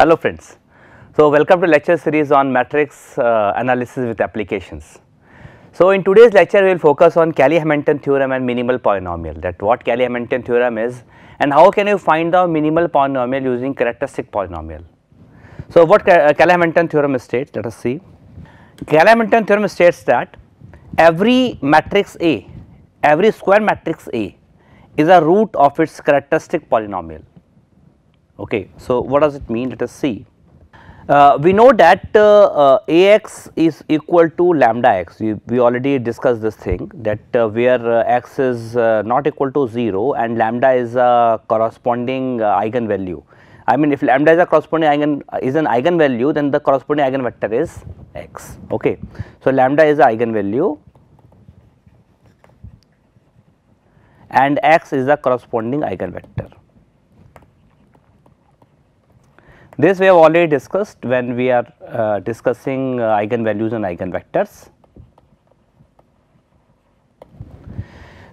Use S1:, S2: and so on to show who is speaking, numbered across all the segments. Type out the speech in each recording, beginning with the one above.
S1: Hello friends. So, welcome to lecture series on matrix uh, analysis with applications. So, in today's lecture we will focus on Cayley-Hamilton theorem and minimal polynomial that what Cayley-Hamilton theorem is and how can you find the minimal polynomial using characteristic polynomial. So, what uh, Cayley-Hamilton theorem states let us see. Cayley-Hamilton theorem states that every matrix A, every square matrix A is a root of its characteristic polynomial. Okay. So, what does it mean? Let us see. Uh, we know that uh, uh, Ax is equal to lambda x, we, we already discussed this thing that uh, where uh, x is uh, not equal to 0 and lambda is a corresponding eigenvalue. I mean if lambda is a corresponding eigen is an eigenvalue then the corresponding eigenvector is x. Okay. So, lambda is a eigenvalue and x is the corresponding eigenvector. This we have already discussed when we are uh, discussing uh, eigenvalues and eigenvectors.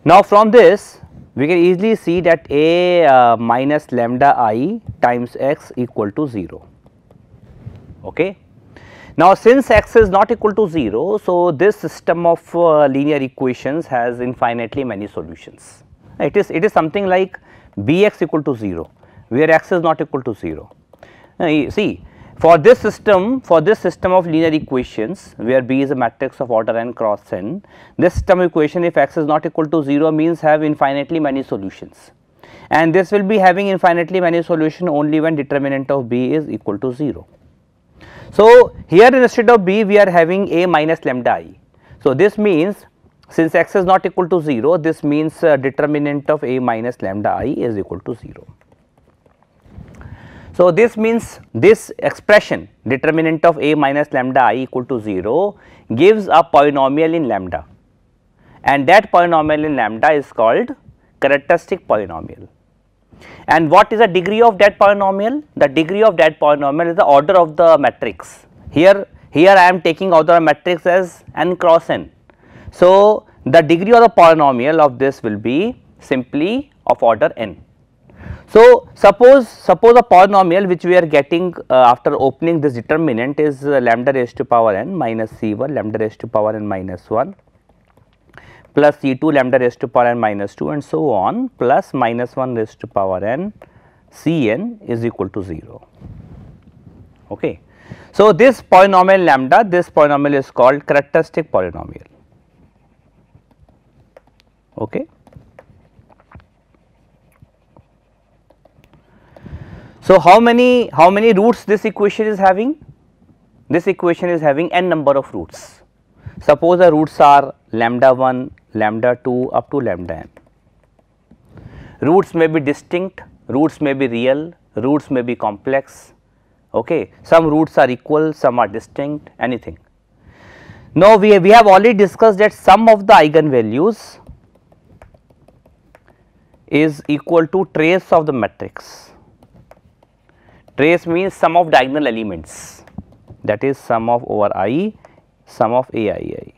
S1: Now, from this we can easily see that A uh, minus lambda i times x equal to 0. Okay. Now, since x is not equal to 0, so this system of uh, linear equations has infinitely many solutions. It is it is something like Bx equal to 0, where x is not equal to 0. Now, see for this system for this system of linear equations where B is a matrix of order n cross n this system equation if x is not equal to 0 means have infinitely many solutions and this will be having infinitely many solution only when determinant of B is equal to 0. So, here instead of B we are having a minus lambda i. So, this means since x is not equal to 0 this means uh, determinant of a minus lambda i is equal to 0. So, this means this expression determinant of a minus lambda i equal to 0 gives a polynomial in lambda and that polynomial in lambda is called characteristic polynomial. And what is the degree of that polynomial? The degree of that polynomial is the order of the matrix. Here, here I am taking order matrix as n cross n. So, the degree of the polynomial of this will be simply of order n. So, suppose suppose a polynomial which we are getting uh, after opening this determinant is uh, lambda raised to power n minus c1 lambda raised to power n minus 1 plus c2 lambda raised to power n minus 2 and so on plus minus 1 raised to power n cn is equal to 0. Okay. So, this polynomial lambda this polynomial is called characteristic polynomial. Okay. So, how many how many roots this equation is having? This equation is having n number of roots. Suppose the roots are lambda 1, lambda 2 up to lambda n. Roots may be distinct, roots may be real, roots may be complex. Okay. Some roots are equal, some are distinct, anything. Now, we, we have already discussed that sum of the eigenvalues is equal to trace of the matrix Trace means sum of diagonal elements. That is sum of over i sum of a i i.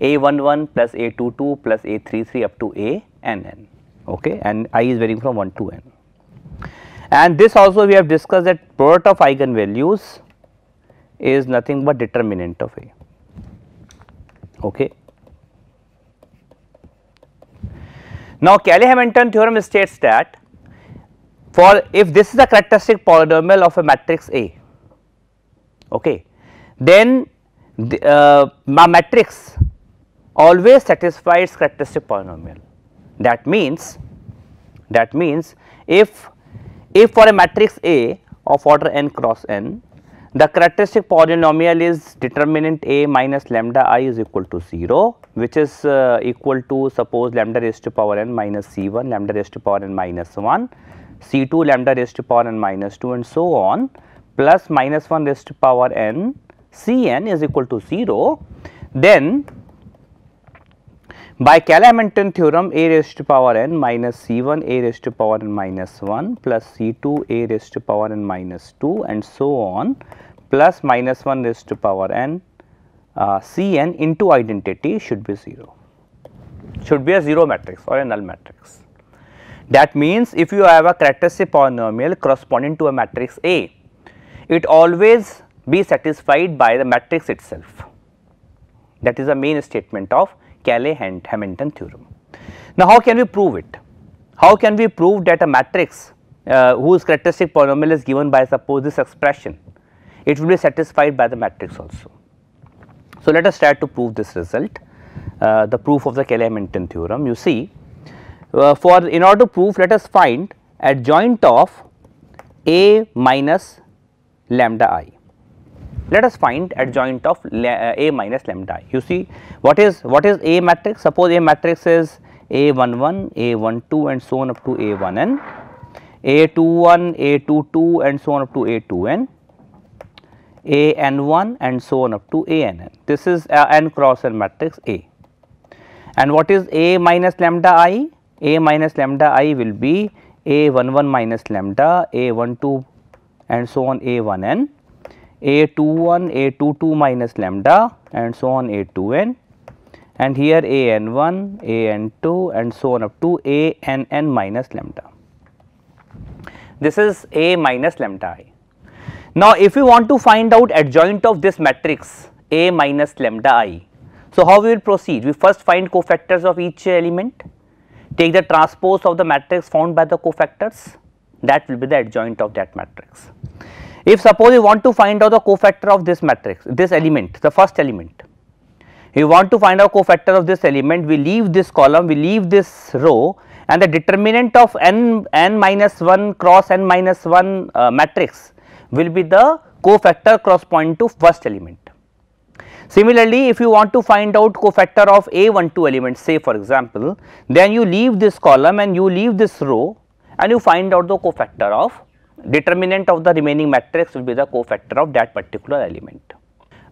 S1: A11 plus a22 plus a33 up to a n n. Okay? And i is varying from 1 to n. And this also we have discussed that product of eigenvalues is nothing but determinant of a. Okay. Now Cayley-Hamilton theorem states that for if this is a characteristic polynomial of a matrix A, okay, then the, uh, my matrix always satisfies characteristic polynomial. That means that means if if for a matrix A of order n cross n, the characteristic polynomial is determinant A minus lambda i is equal to 0, which is uh, equal to suppose lambda raised to power n minus c1, lambda raised to power n minus 1 C2 lambda raised to power n minus 2 and so on plus minus 1 raised to power n Cn is equal to 0, then by Cayley-Hamilton theorem a raised to power n minus C1 a raised to power n minus 1 plus C2 a raised to power n minus 2 and so on plus minus 1 raised to power n uh, Cn into identity should be 0, should be a 0 matrix or a null matrix. That means, if you have a characteristic polynomial corresponding to a matrix A, it always be satisfied by the matrix itself. That is the main statement of Cayley-Hamilton theorem. Now, how can we prove it? How can we prove that a matrix uh, whose characteristic polynomial is given by suppose this expression, it will be satisfied by the matrix also. So, let us try to prove this result, uh, the proof of the Cayley-Hamilton theorem. You see, uh, for in order to prove let us find adjoint of A minus lambda i. Let us find adjoint of uh, A minus lambda i. You see what is what is A matrix? Suppose A matrix is A11, a 1 2 and so on up to a 1 n, a 2 1, a 2 2 and so on up to A2n, an1 and so on up to ann. This is a n cross n matrix A. And what is A minus lambda i? A minus lambda i will be A11 minus lambda, a 1 2 and so on a 1 n a 2 1 a 2 2 minus lambda and so on A2n and here an1, an2 and so on up to ann minus lambda. This is A minus lambda i. Now, if we want to find out adjoint of this matrix A minus lambda i, so how we will proceed? We first find cofactors of each element, take the transpose of the matrix found by the cofactors, that will be the adjoint of that matrix. If suppose you want to find out the cofactor of this matrix, this element, the first element, you want to find out cofactor of this element, we leave this column, we leave this row and the determinant of n, n minus 1 cross n minus 1 uh, matrix will be the cofactor corresponding to first element. Similarly, if you want to find out cofactor of A12 element say for example, then you leave this column and you leave this row and you find out the cofactor of determinant of the remaining matrix will be the cofactor of that particular element.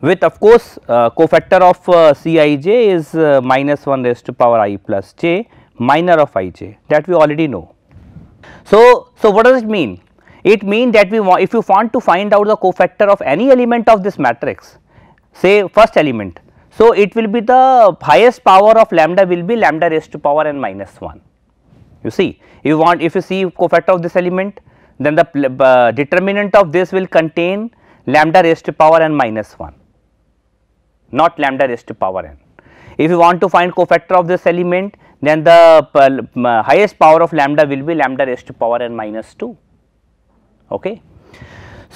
S1: With of course, uh, cofactor of uh, Cij is uh, minus 1 raised to power i plus j minor of ij that we already know. So, so what does it mean? It means that we want if you want to find out the cofactor of any element of this matrix say first element. So, it will be the highest power of lambda will be lambda raised to power n minus 1. You see you want if you see cofactor of this element then the uh, determinant of this will contain lambda raised to power n minus 1 not lambda raised to power n. If you want to find cofactor of this element then the uh, highest power of lambda will be lambda raised to power n minus 2 Okay.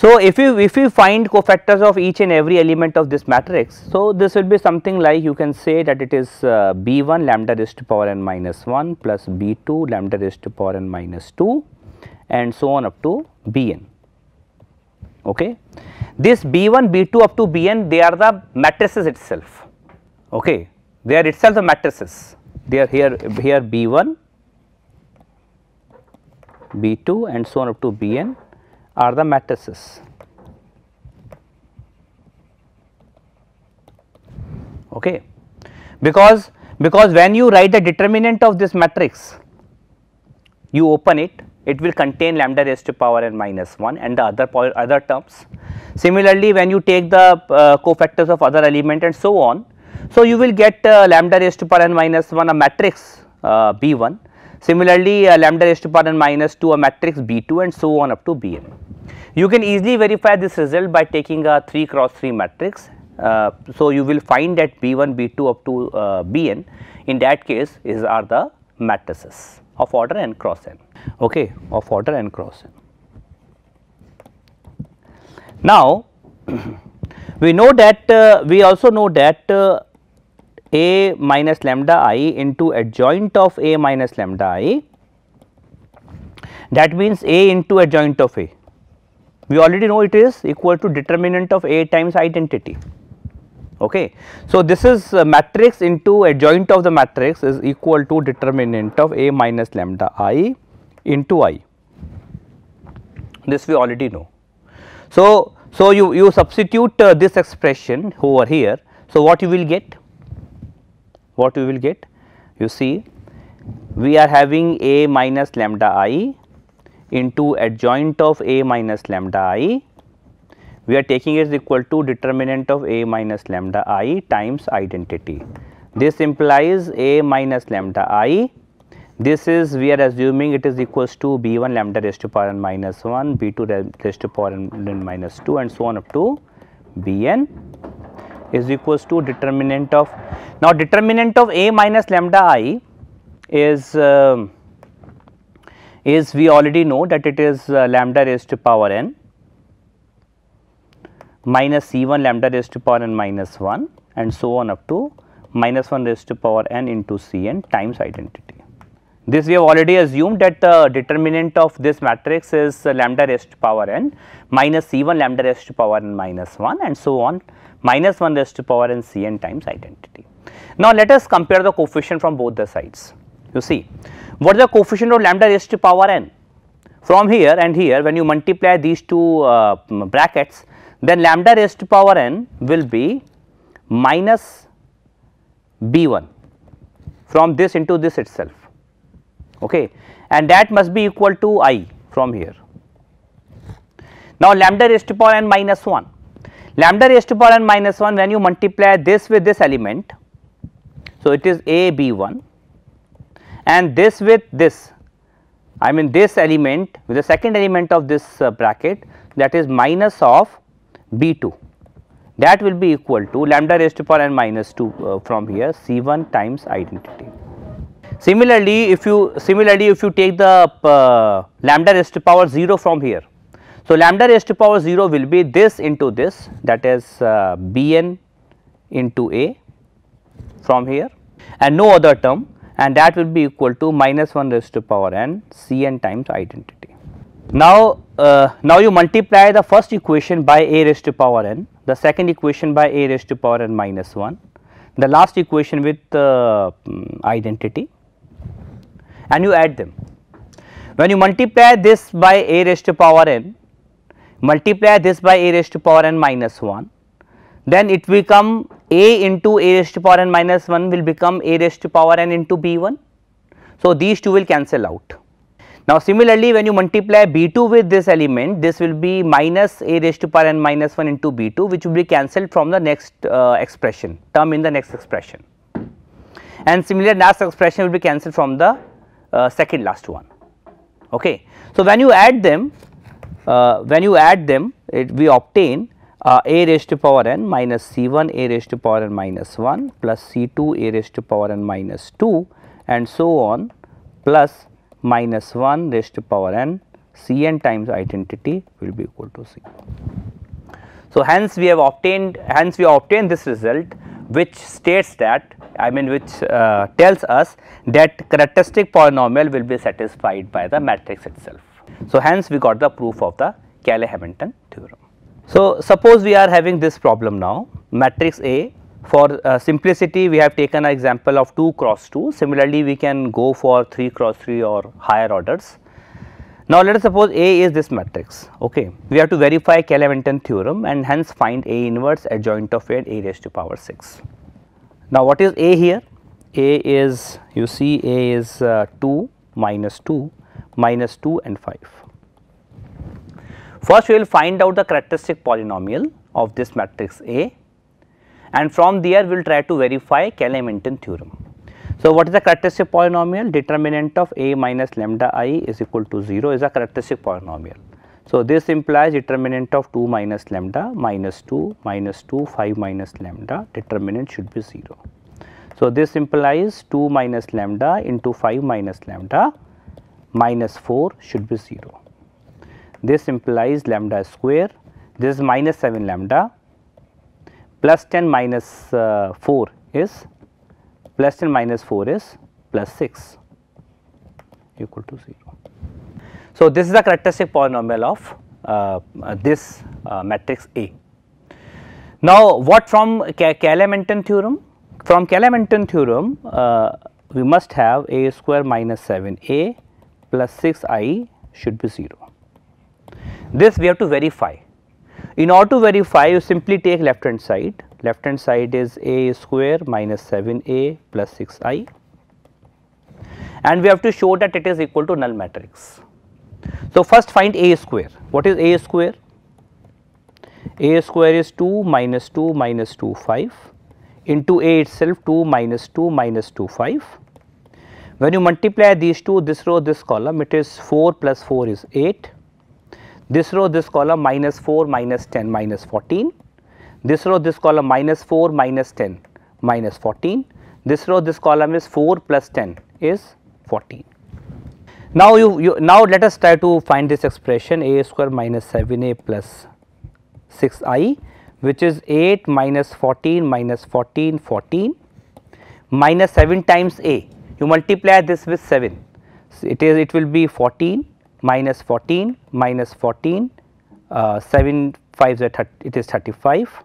S1: So, if you if you find cofactors of each and every element of this matrix, so this will be something like you can say that it is uh, b1 lambda raised to power n minus 1 plus b2 lambda raised to power n minus 2 and so on up to bn. Okay. This b1, b2 up to bn they are the matrices itself. Okay. They are itself the matrices. They are here here b1, b2 and so on up to bn are the matrices. Okay. Because, because when you write the determinant of this matrix, you open it, it will contain lambda raised to power n minus 1 and the other other terms. Similarly, when you take the uh, cofactors of other element and so on, so you will get uh, lambda raised to power n minus 1 a matrix uh, B 1 Similarly, uh, lambda raised to power n minus 2 a matrix B2 and so on up to Bn. You can easily verify this result by taking a 3 cross 3 matrix. Uh, so, you will find that B1, B2 up to uh, Bn in that case is are the matrices of order n cross n okay, of order n cross n. Now, we know that uh, we also know that uh, a minus lambda i into adjoint of A minus lambda i that means A into adjoint of A. We already know it is equal to determinant of A times identity. Okay. So, this is matrix into adjoint of the matrix is equal to determinant of A minus lambda i into i. This we already know. So, so you, you substitute uh, this expression over here. So, what you will get? What we will get? You see we are having a minus lambda i into adjoint of a minus lambda i we are taking it as equal to determinant of a minus lambda i times identity. This implies a minus lambda i this is we are assuming it is equals to b1 lambda raised to power n minus 1, b2 raised to power n minus 2 and so on up to bn is equals to determinant of now determinant of a minus lambda i is uh, is we already know that it is uh, lambda raised to power n minus c1 lambda raised to power n minus 1 and so on up to minus 1 raised to power n into cn times identity. This we have already assumed that the determinant of this matrix is lambda raised to power n minus c1 lambda raised to power n minus 1 and so on minus 1 raised to power n cn times identity. Now, let us compare the coefficient from both the sides. You see what is the coefficient of lambda raised to power n? From here and here when you multiply these two uh, brackets then lambda raised to power n will be minus b1 from this into this itself okay and that must be equal to i from here. Now, lambda raised to power n minus 1 lambda raised to power n minus 1 when you multiply this with this element. So, it is a b 1 and this with this I mean this element with the second element of this uh, bracket that is minus of b 2 that will be equal to lambda raised to power n minus 2 uh, from here c 1 times identity. Similarly, if you similarly if you take the uh, lambda raised to power 0 from here so, lambda raised to power 0 will be this into this that is uh, Bn into A from here and no other term and that will be equal to minus 1 raised to power n Cn times identity. Now, uh, now you multiply the first equation by A raised to power n, the second equation by A raised to power n minus 1, the last equation with uh, identity and you add them. When you multiply this by A raised to power n, multiply this by a raised to power n minus 1 then it will become a into a raised to power n minus 1 will become a raised to power n into b 1. So, these two will cancel out. Now, similarly when you multiply b 2 with this element this will be minus a raised to power n minus 1 into b 2 which will be cancelled from the next uh, expression term in the next expression and similar last expression will be cancelled from the uh, second last one. Okay. So, when you add them uh, when you add them it, we obtain uh, a raised to power n minus c 1 a raised to power n minus 1 plus c 2 a raised to power n minus 2 and so on plus minus 1 raised to power n c n times identity will be equal to c. So, hence we have obtained hence we obtained this result which states that I mean which uh, tells us that characteristic polynomial will be satisfied by the matrix itself. So, hence we got the proof of the Cayley-Hamilton theorem. So, suppose we are having this problem now matrix A for uh, simplicity we have taken an example of 2 cross 2 similarly we can go for 3 cross 3 or higher orders. Now, let us suppose A is this matrix okay we have to verify Cayley-Hamilton theorem and hence find A inverse adjoint of it A raised to power 6. Now, what is A here? A is you see A is uh, 2 minus 2 minus 2 and 5. First we will find out the characteristic polynomial of this matrix A and from there we will try to verify Cayley-Hamilton theorem. So, what is the characteristic polynomial? Determinant of A minus lambda i is equal to 0 is a characteristic polynomial. So, this implies determinant of 2 minus lambda minus 2 minus 2 5 minus lambda determinant should be 0. So, this implies 2 minus lambda into 5 minus lambda minus 4 should be 0. This implies lambda square, this is minus 7 lambda plus 10 minus, uh, 4 is plus 10 minus 4 is plus 6 equal to 0. So, this is the characteristic polynomial of uh, uh, this uh, matrix A. Now, what from Cayley-Hamilton theorem? From Cayley-Hamilton theorem, uh, we must have a square minus 7a plus 6 i should be 0. This we have to verify. In order to verify you simply take left hand side, left hand side is a square minus 7a plus 6 i and we have to show that it is equal to null matrix. So, first find a square. What is a square? a square is 2 minus 2 minus 2 5 into a itself 2 minus 2 minus 2 5 When you multiply these two, this row, this column, it is 4 plus 4 is 8. This row, this column minus 4 minus 10 minus 14. This row, this column minus 4 minus 10 minus 14. This row, this column is 4 plus 10 is 14. Now, you, you now let us try to find this expression a square minus 7a plus 6i which is 8 minus 14 minus 14 14 minus 7 times a. You multiply this with 7 so it is it will be 14 minus 14 minus 14 uh, 7 5 is it is 35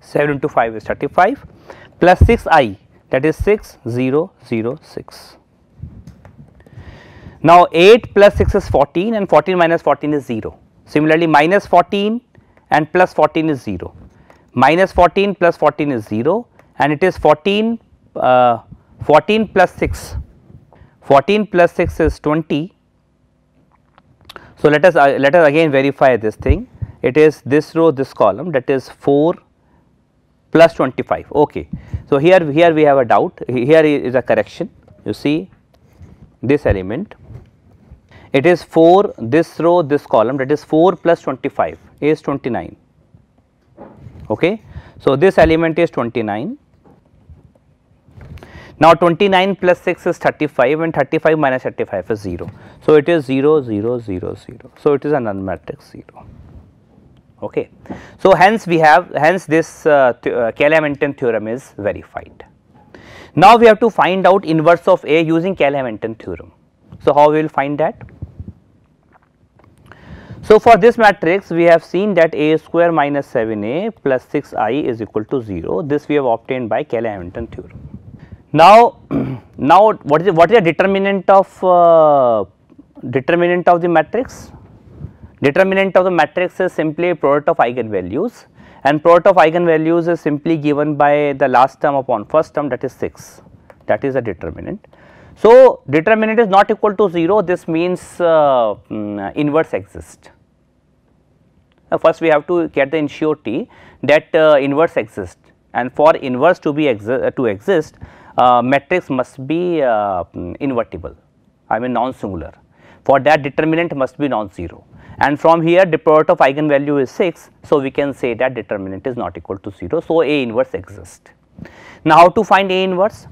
S1: 7 into 5 is 35 plus 6 i that is 6 0 0 6. Now 8 plus 6 is 14 and 14 minus 14 is 0. Similarly minus 14 and plus 14 is 0. Minus 14 plus 14 is 0 and it is 14 uh, 14 plus 6 14 plus 6 is 20 so let us uh, let us again verify this thing it is this row this column that is 4 plus 25 okay. So here here we have a doubt. Here is a correction. You see this element. It is 4 this row this column. That is 4 plus 25 is 29 okay. So this element is 29 now 29 plus 6 is 35 and 35 minus 35 is 0. So it is 0 0 0 0. So it is a null matrix 0. Okay. So hence we have hence this uh, th uh, theorem is verified. Now we have to find out inverse of A using Cayley-Hamilton theorem. So how we will find that? So for this matrix we have seen that A square minus 7A plus 6I is equal to 0. This we have obtained by Cayley-Hamilton theorem. Now, now what is the, what is the determinant of uh, determinant of the matrix? Determinant of the matrix is simply product of eigenvalues and product of eigenvalues is simply given by the last term upon first term that is 6 that is a determinant. So, determinant is not equal to 0 this means uh, um, inverse exists. Uh, first we have to get the insurety that uh, inverse exists and for inverse to be exi to exist uh, matrix must be uh, invertible I mean non-singular for that determinant must be non-zero and from here the product of eigenvalue is 6. So, we can say that determinant is not equal to 0. So, A inverse exists. Now, how to find A inverse?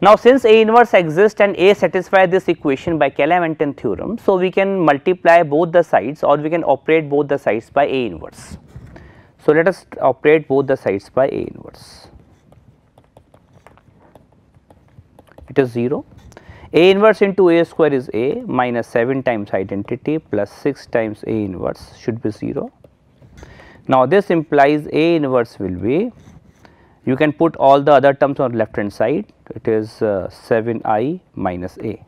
S1: Now, since A inverse exists and A satisfy this equation by Cayley-Hamilton theorem, so we can multiply both the sides or we can operate both the sides by A inverse. So, let us operate both the sides by A inverse. it is 0. A inverse into A square is A minus 7 times identity plus 6 times A inverse should be 0. Now, this implies A inverse will be you can put all the other terms on left hand side it is uh, 7 i minus A.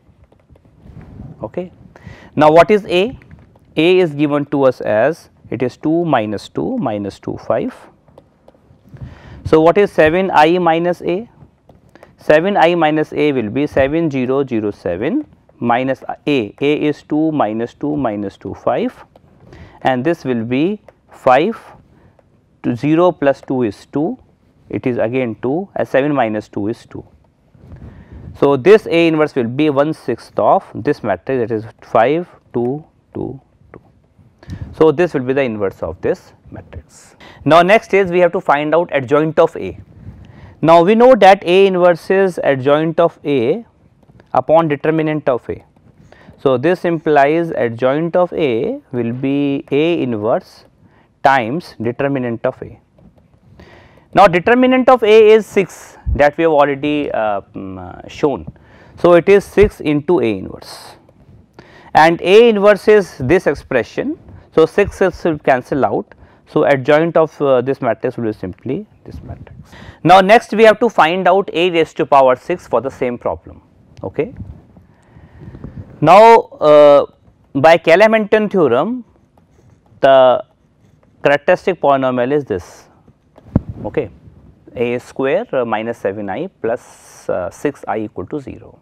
S1: Okay. Now, what is A? A is given to us as it is 2 minus 2 minus 2 5. So, what is 7 i minus A? 7 i minus a will be 7007 minus a, a is 2 minus 2 minus 2 5 and this will be 5 to 0 plus 2 is 2 it is again 2 as 7 minus 2 is 2. So, this A inverse will be 1 sixth of this matrix that is 5 2 2 2. So, this will be the inverse of this matrix. Now, next is we have to find out adjoint of A. Now, we know that A inverse is adjoint of A upon determinant of A. So, this implies adjoint of A will be A inverse times determinant of A. Now, determinant of A is 6 that we have already uh, um, shown. So, it is 6 into A inverse and A inverse is this expression. So, 6 will cancel out. So, adjoint of uh, this matrix will be simply this matrix. Now, next we have to find out a raised to power 6 for the same problem. Okay. Now, uh, by Cayley-Hamilton theorem, the characteristic polynomial is this okay a square uh, minus 7i plus uh, 6i equal to 0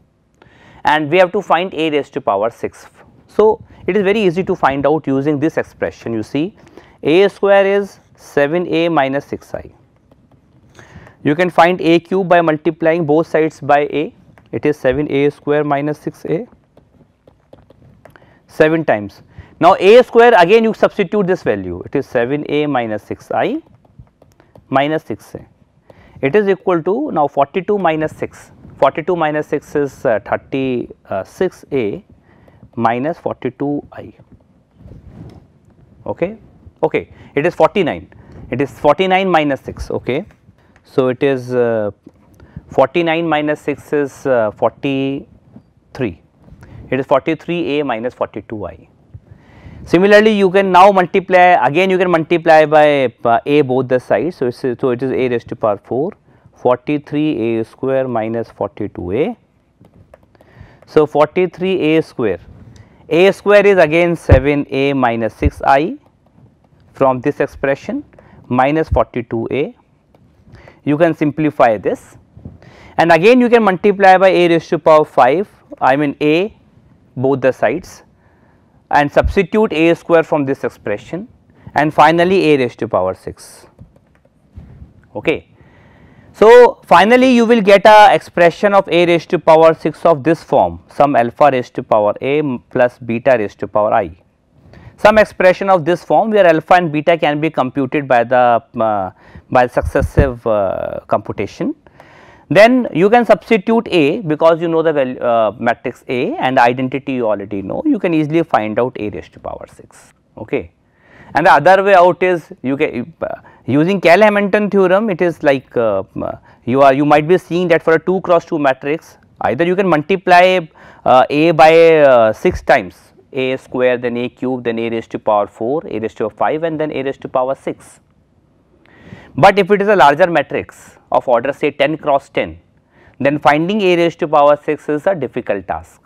S1: and we have to find a raised to power 6. So, it is very easy to find out using this expression you see a square is 7a minus 6i you can find a cube by multiplying both sides by a. It is 7a square minus 6a 7 times. Now, a square again you substitute this value. It is 7a minus 6i minus 6a it is equal to now 42 minus 6 42 minus 6 is uh, 36a minus 42i okay okay it is 49 it is 49 minus 6 okay? So it is uh, 49 minus 6 is uh, 43 it is 43a minus 42i similarly you can now multiply again you can multiply by uh, a both the sides. So, so it is a raised to power 4 43a square minus 42a so 43a square. A square is again 7a minus 6i from this expression minus 42a. You can simplify this and again you can multiply by a raised to power 5 I mean a both the sides and substitute a square from this expression and finally a raised to power 6. Okay. So, finally you will get a expression of a raised to power 6 of this form some alpha raised to power a plus beta raised to power i. Some expression of this form where alpha and beta can be computed by the uh, by successive uh, computation. Then you can substitute a because you know the value, uh, matrix A and identity you already know you can easily find out a raised to power 6. Okay. And the other way out is you can uh, using Cayley-Hamilton theorem it is like uh, you are you might be seeing that for a 2 cross 2 matrix either you can multiply uh, a by uh, 6 times a square then a cube then a raised to power 4 a raised to power 5 and then a raised to power 6. But if it is a larger matrix of order say 10 cross 10 then finding a raised to power 6 is a difficult task.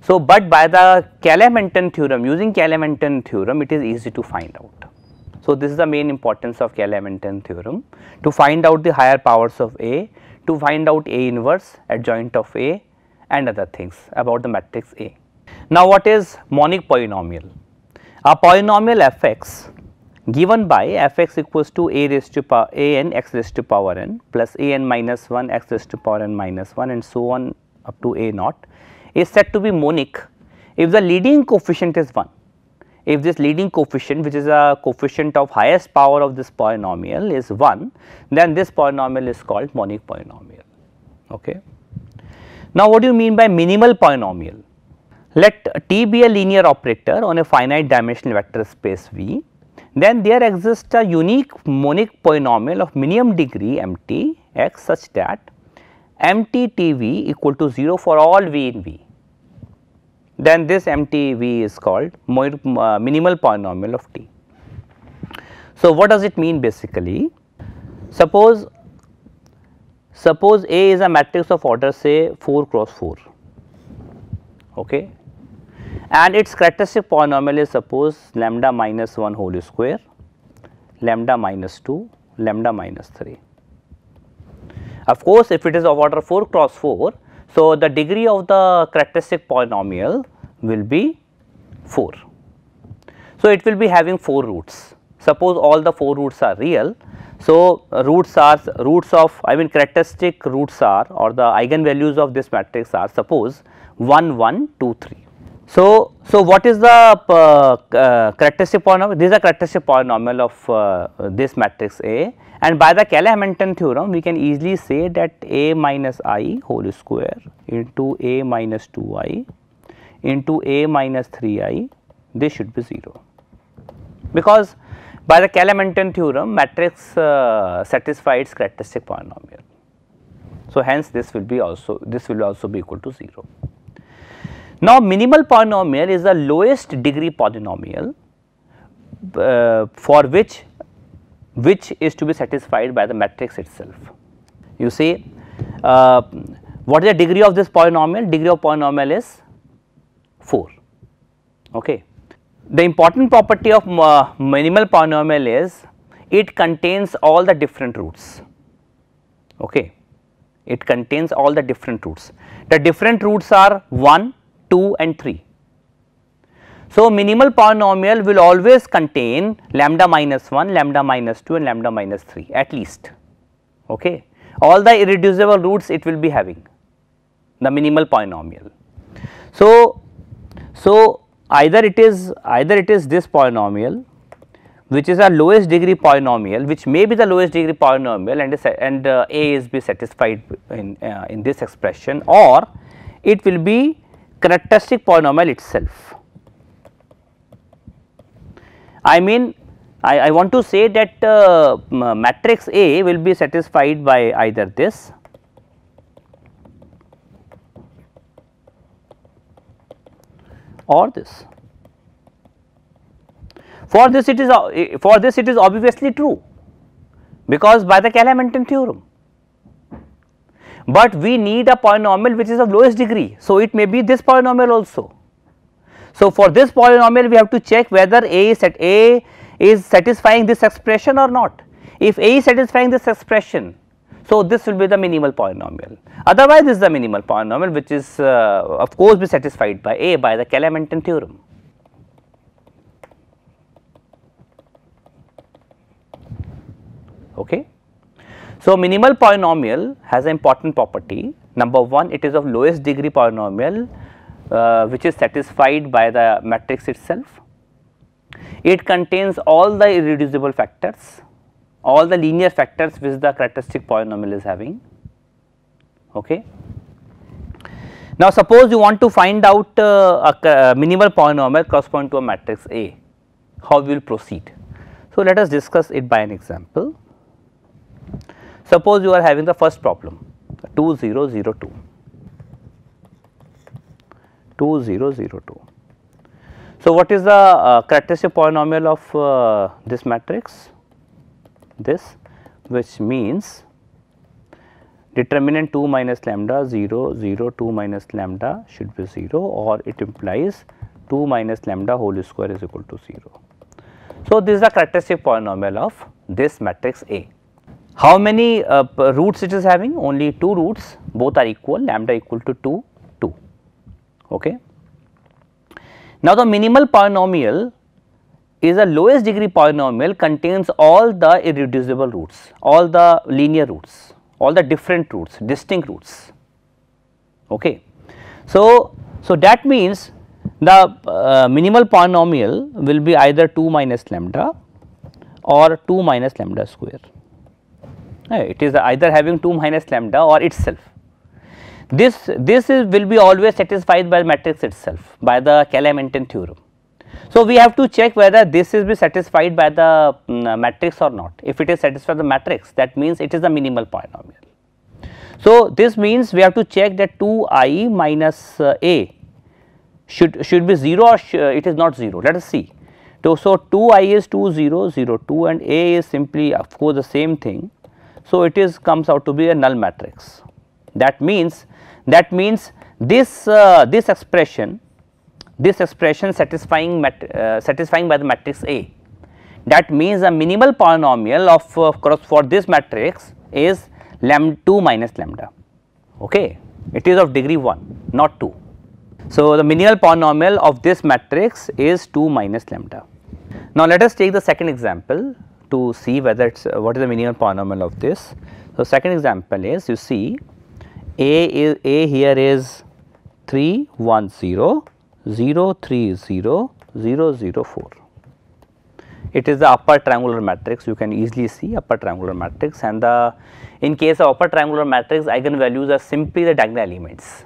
S1: So, but by the Cayley-Hamilton theorem using Cayley-Hamilton theorem it is easy to find out. So, this is the main importance of Cayley-Hamilton theorem to find out the higher powers of A, to find out A inverse adjoint of A and other things about the matrix A. Now, what is monic polynomial? A polynomial fx given by fx equals to a raised to power a n x raised to power n plus a n minus 1 x raised to power n minus 1 and so on up to a naught is said to be monic if the leading coefficient is 1 if this leading coefficient which is a coefficient of highest power of this polynomial is 1 then this polynomial is called monic polynomial. Okay. Now what do you mean by minimal polynomial? Let T be a linear operator on a finite dimensional vector space V then there exists a unique monic polynomial of minimum degree mt x such that mt T v equal to 0 for all v in V then this MTV is called uh, minimal polynomial of T. So, what does it mean basically? Suppose suppose A is a matrix of order say 4 cross 4 okay and its characteristic polynomial is suppose lambda minus 1 whole square lambda minus 2 lambda minus 3 of course if it is of order 4 cross 4 so the degree of the characteristic polynomial will be 4. So, it will be having 4 roots. Suppose all the 4 roots are real. So, roots are roots of I mean characteristic roots are or the eigenvalues of this matrix are suppose 1 1 2 3. So, so what is the uh, uh, characteristic polynomial? This is characteristic polynomial of uh, this matrix A and by the Cayley-Hamilton theorem we can easily say that A minus i whole square into A minus 2i into a minus 3i this should be 0 because by the Cayley-Hamilton theorem matrix uh, satisfies characteristic polynomial. So, hence this will be also this will also be equal to 0. Now, minimal polynomial is the lowest degree polynomial uh, for which which is to be satisfied by the matrix itself. You see uh, what is the degree of this polynomial? Degree of polynomial is 4. Okay. The important property of uh, minimal polynomial is it contains all the different roots. Okay. It contains all the different roots. The different roots are 1, 2 and 3. So, minimal polynomial will always contain lambda minus 1, lambda minus 2 and lambda minus 3 at least. Okay. All the irreducible roots it will be having the minimal polynomial. So, so either it is either it is this polynomial which is a lowest degree polynomial which may be the lowest degree polynomial and and uh, a is be satisfied in uh, in this expression or it will be characteristic polynomial itself. I mean I, I want to say that uh, matrix A will be satisfied by either this or this. For this it is uh, for this it is obviously true because by the Cayley-Hamilton theorem. But we need a polynomial which is of lowest degree. So, it may be this polynomial also. So, for this polynomial we have to check whether A is at A is satisfying this expression or not. If A is satisfying this expression, so this will be the minimal polynomial. Otherwise, this is the minimal polynomial which is uh, of course be satisfied by A by the Cayley-Hamilton theorem. Okay. So, minimal polynomial has an important property. Number 1, it is of lowest degree polynomial uh, which is satisfied by the matrix itself. It contains all the irreducible factors, all the linear factors which the characteristic polynomial is having. Okay. Now, suppose you want to find out uh, a minimal polynomial corresponding to a matrix A, how we will proceed. So, let us discuss it by an example. Suppose you are having the first problem 2002, 2002. So, what is the uh, characteristic polynomial of uh, this matrix? This which means determinant 2 minus lambda 0 0 2 minus lambda should be 0 or it implies 2 minus lambda whole square is equal to 0. So, this is the characteristic polynomial of this matrix A. How many uh, roots it is having? Only 2 roots both are equal lambda equal to 2 2. Okay. Now, the minimal polynomial is a lowest degree polynomial contains all the irreducible roots, all the linear roots, all the different roots, distinct roots. Okay. So, so that means the uh, minimal polynomial will be either 2 minus lambda or 2 minus lambda square. It is either having 2 minus lambda or itself. This, this is, will be always satisfied by the matrix itself by the Cayley-Hamilton theorem. So, we have to check whether this is be satisfied by the um, matrix or not. If it is satisfied the matrix that means it is a minimal polynomial. So, this means we have to check that 2 i minus uh, a should should be 0 or it is not 0 let us see. So, so 2 i is 2 0 0 2 and a is simply of course the same thing. So, it is comes out to be a null matrix. That means that means this uh, this expression this expression satisfying uh, satisfying by the matrix A. That means a minimal polynomial of uh, for this matrix is lambda 2 minus lambda. Okay? It is of degree 1 not 2 so the minimal polynomial of this matrix is 2 minus lambda. Now let us take the second example to see whether it's uh, what is the minimal polynomial of this so second example is you see a is A here is 3 1 0 0 3 0 0 0 4. It is the upper triangular matrix you can easily see upper triangular matrix and the in case of upper triangular matrix eigenvalues are simply the diagonal elements.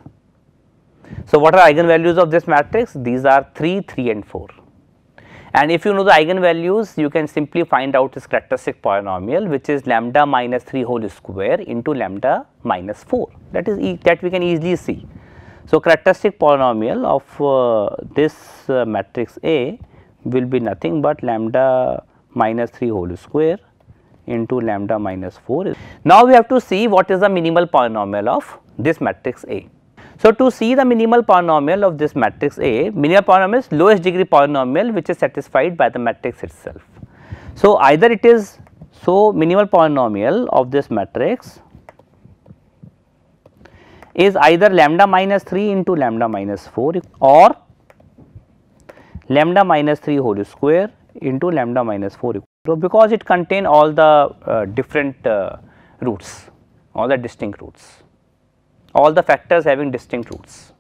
S1: So, what are eigenvalues of this matrix? These are 3, 3 and 4 and if you know the eigenvalues you can simply find out this characteristic polynomial which is lambda minus 3 whole square into lambda minus 4 that is e that we can easily see. So, characteristic polynomial of uh, this uh, matrix A will be nothing but lambda minus 3 whole square into lambda minus 4. Now, we have to see what is the minimal polynomial of this matrix A. So, to see the minimal polynomial of this matrix A, minimal polynomial is lowest degree polynomial which is satisfied by the matrix itself. So, either it is so minimal polynomial of this matrix is either lambda minus 3 into lambda minus 4 or lambda minus 3 whole square into lambda minus 4 because it contain all the uh, different uh, roots, all the distinct roots all the factors having distinct roots.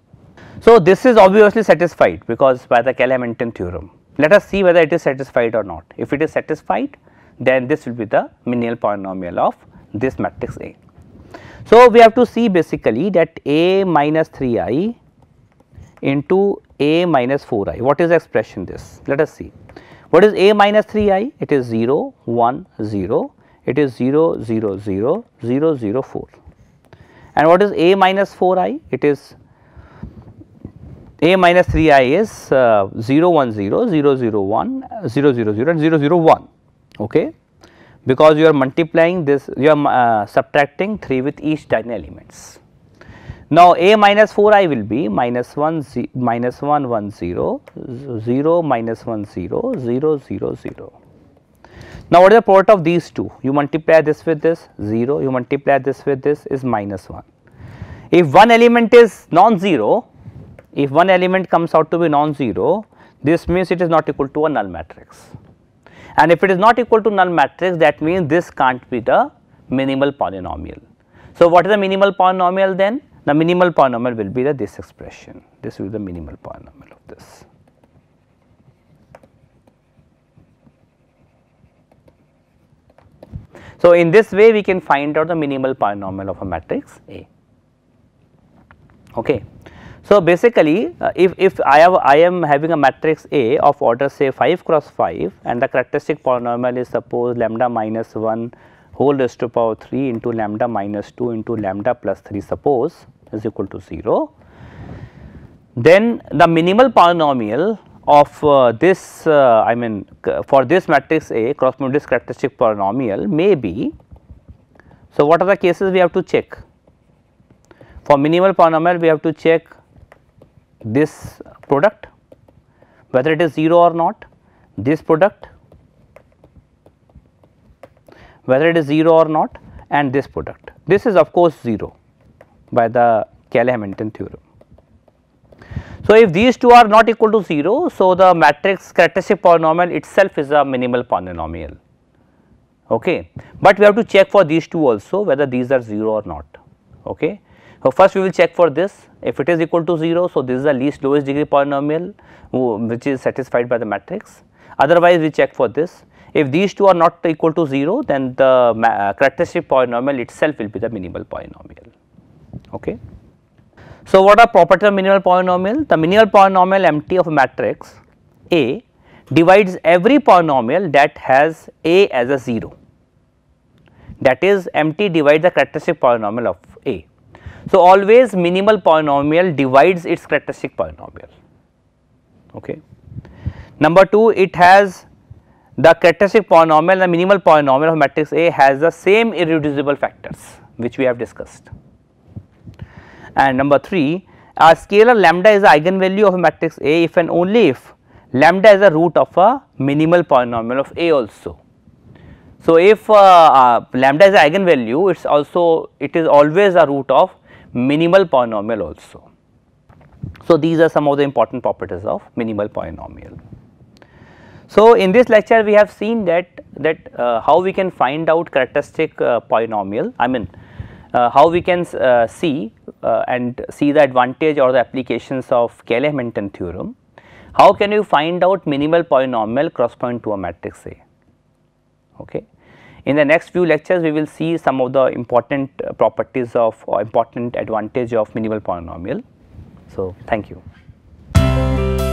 S1: So, this is obviously satisfied because by the Cayley-Hamilton theorem. Let us see whether it is satisfied or not. If it is satisfied, then this will be the minimal polynomial of this matrix A. So, we have to see basically that A minus 3i into A minus 4i. What is the expression this? Let us see. What is A minus 3i? It is 0, 1, 0. It is 0, 0, 0, 0, 0, 4. And what is A minus 4i? It is A minus 3i is uh, 0, 1, 0, 0, 0, 1, 0, 0, 0 and 0, 0, 1. Okay because you are multiplying this you are uh, subtracting 3 with each diagonal elements. Now, a minus 4 i will be minus 1 z, minus 1 1 0 0 minus 1 0 0 0 0. Now, what is the product of these two? You multiply this with this 0, you multiply this with this is minus 1. If one element is non-zero, if one element comes out to be non-zero, this means it is not equal to a null matrix and if it is not equal to null matrix that means this can't be the minimal polynomial. So, what is the minimal polynomial then? The minimal polynomial will be the this expression, this will be the minimal polynomial of this. So, in this way we can find out the minimal polynomial of a matrix A. Okay. So, basically uh, if, if I have I am having a matrix A of order say 5 cross 5 and the characteristic polynomial is suppose lambda minus 1 whole raised to power 3 into lambda minus 2 into lambda plus 3 suppose is equal to 0, then the minimal polynomial of uh, this uh, I mean for this matrix A cross this characteristic polynomial may be. So, what are the cases we have to check? For minimal polynomial we have to check this product whether it is 0 or not, this product whether it is 0 or not and this product. This is of course 0 by the Cayley-Hamilton theorem. So, if these two are not equal to 0, so the matrix characteristic polynomial itself is a minimal polynomial. Okay. But we have to check for these two also whether these are 0 or not. Okay. So, first we will check for this if it is equal to 0. So, this is the least lowest degree polynomial which is satisfied by the matrix otherwise we check for this. If these two are not equal to 0 then the uh, characteristic polynomial itself will be the minimal polynomial. Okay. So, what are properties of minimal polynomial? The minimal polynomial MT of matrix A divides every polynomial that has A as a 0 that is MT divides the characteristic polynomial of A. So, always minimal polynomial divides its characteristic polynomial. Okay. Number 2 it has the characteristic polynomial the minimal polynomial of matrix A has the same irreducible factors which we have discussed. And number 3 a scalar lambda is the eigenvalue of a matrix A if and only if lambda is a root of a minimal polynomial of A also. So, if uh, uh, lambda is eigenvalue it is also it is always a root of minimal polynomial also. So, these are some of the important properties of minimal polynomial. So, in this lecture we have seen that that uh, how we can find out characteristic uh, polynomial I mean uh, how we can uh, see uh, and see the advantage or the applications of Cayley-Hamilton theorem. How can you find out minimal polynomial corresponding to a matrix A? Okay. In the next few lectures, we will see some of the important uh, properties of or important advantage of minimal polynomial. So, thank you.